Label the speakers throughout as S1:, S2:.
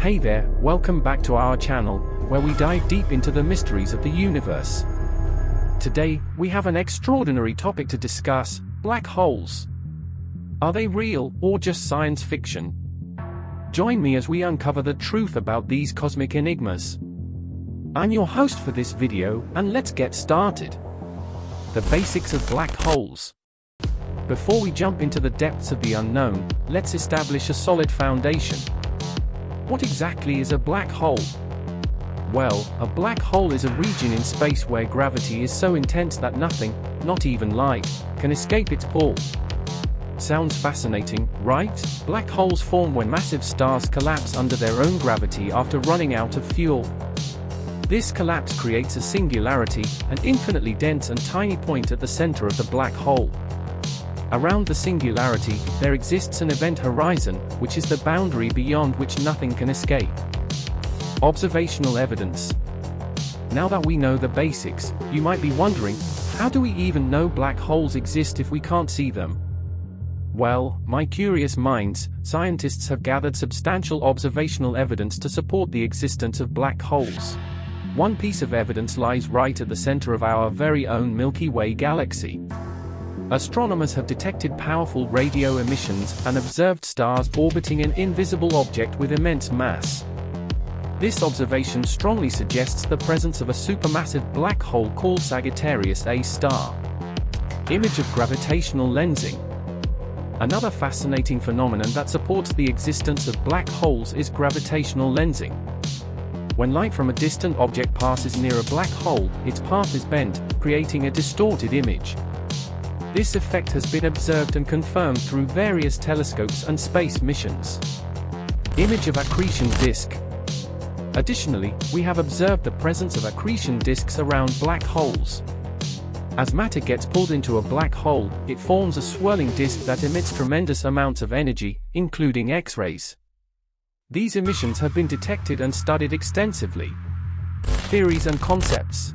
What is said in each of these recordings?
S1: Hey there, welcome back to our channel, where we dive deep into the mysteries of the universe. Today, we have an extraordinary topic to discuss black holes. Are they real, or just science fiction? Join me as we uncover the truth about these cosmic enigmas. I'm your host for this video, and let's get started. The basics of black holes. Before we jump into the depths of the unknown, let's establish a solid foundation. What exactly is a black hole? Well, a black hole is a region in space where gravity is so intense that nothing, not even light, can escape its pull. Sounds fascinating, right? Black holes form when massive stars collapse under their own gravity after running out of fuel. This collapse creates a singularity, an infinitely dense and tiny point at the center of the black hole. Around the singularity, there exists an event horizon, which is the boundary beyond which nothing can escape. Observational evidence. Now that we know the basics, you might be wondering, how do we even know black holes exist if we can't see them? Well, my curious minds, scientists have gathered substantial observational evidence to support the existence of black holes. One piece of evidence lies right at the center of our very own Milky Way galaxy. Astronomers have detected powerful radio emissions and observed stars orbiting an invisible object with immense mass. This observation strongly suggests the presence of a supermassive black hole called Sagittarius A star. Image of gravitational lensing. Another fascinating phenomenon that supports the existence of black holes is gravitational lensing. When light from a distant object passes near a black hole, its path is bent, creating a distorted image. This effect has been observed and confirmed through various telescopes and space missions. Image of accretion disk. Additionally, we have observed the presence of accretion disks around black holes. As matter gets pulled into a black hole, it forms a swirling disk that emits tremendous amounts of energy, including X-rays. These emissions have been detected and studied extensively. Theories and concepts.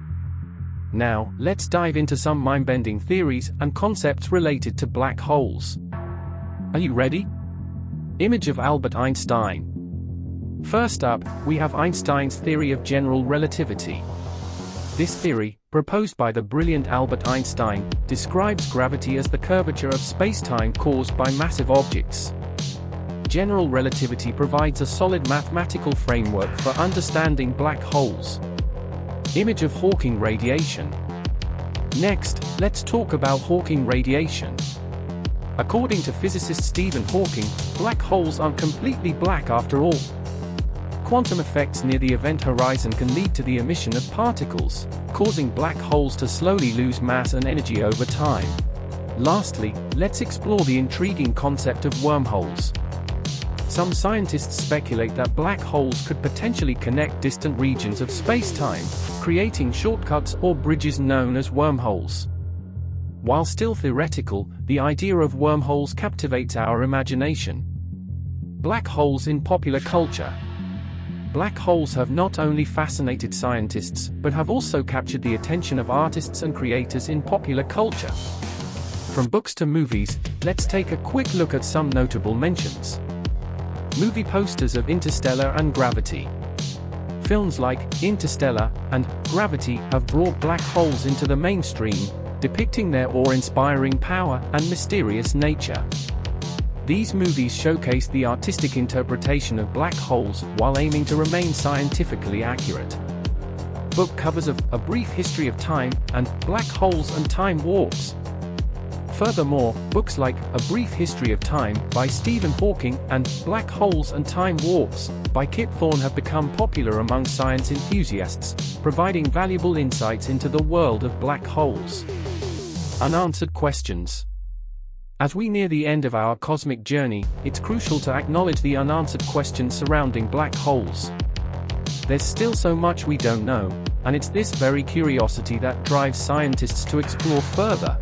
S1: Now, let's dive into some mind-bending theories and concepts related to black holes. Are you ready? Image of Albert Einstein. First up, we have Einstein's theory of general relativity. This theory, proposed by the brilliant Albert Einstein, describes gravity as the curvature of space-time caused by massive objects. General relativity provides a solid mathematical framework for understanding black holes. Image of Hawking radiation. Next, let's talk about Hawking radiation. According to physicist Stephen Hawking, black holes aren't completely black after all. Quantum effects near the event horizon can lead to the emission of particles, causing black holes to slowly lose mass and energy over time. Lastly, let's explore the intriguing concept of wormholes. Some scientists speculate that black holes could potentially connect distant regions of space-time, creating shortcuts or bridges known as wormholes. While still theoretical, the idea of wormholes captivates our imagination. Black holes in popular culture. Black holes have not only fascinated scientists, but have also captured the attention of artists and creators in popular culture. From books to movies, let's take a quick look at some notable mentions. Movie posters of Interstellar and Gravity. Films like Interstellar and Gravity have brought black holes into the mainstream, depicting their awe-inspiring power and mysterious nature. These movies showcase the artistic interpretation of black holes while aiming to remain scientifically accurate. Book covers of A Brief History of Time and Black Holes and Time Warps. Furthermore, books like A Brief History of Time by Stephen Hawking and Black Holes and Time Warps by Kip Thorne have become popular among science enthusiasts, providing valuable insights into the world of black holes. Unanswered questions. As we near the end of our cosmic journey, it's crucial to acknowledge the unanswered questions surrounding black holes. There's still so much we don't know, and it's this very curiosity that drives scientists to explore further.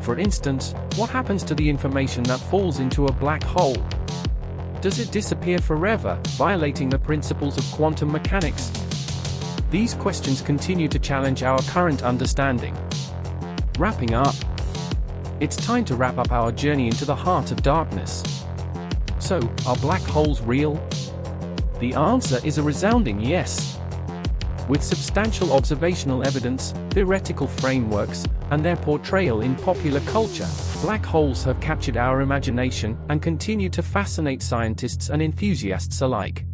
S1: For instance, what happens to the information that falls into a black hole? Does it disappear forever, violating the principles of quantum mechanics? These questions continue to challenge our current understanding. Wrapping up, it's time to wrap up our journey into the heart of darkness. So, are black holes real? The answer is a resounding yes. With substantial observational evidence, theoretical frameworks, and their portrayal in popular culture, black holes have captured our imagination and continue to fascinate scientists and enthusiasts alike.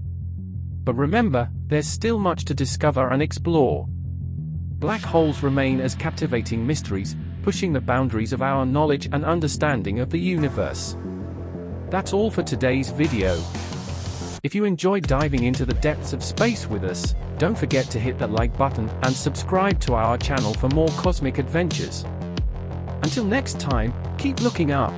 S1: But remember, there's still much to discover and explore. Black holes remain as captivating mysteries, pushing the boundaries of our knowledge and understanding of the universe. That's all for today's video. If you enjoyed diving into the depths of space with us, don't forget to hit that like button and subscribe to our channel for more cosmic adventures. Until next time, keep looking up.